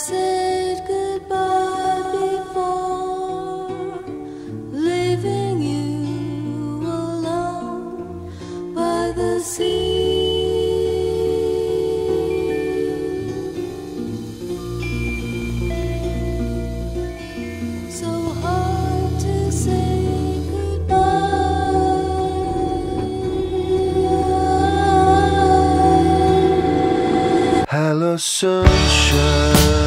Said goodbye before, leaving you alone by the sea. So hard to say goodbye. Hello, sunshine.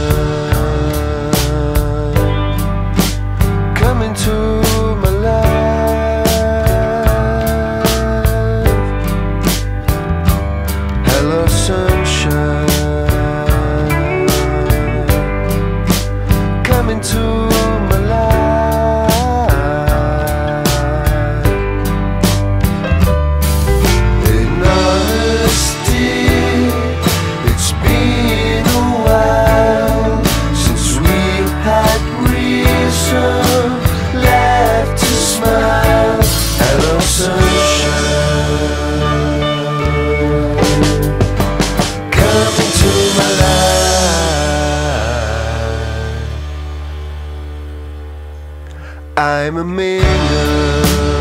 Left to my life. I'm a man.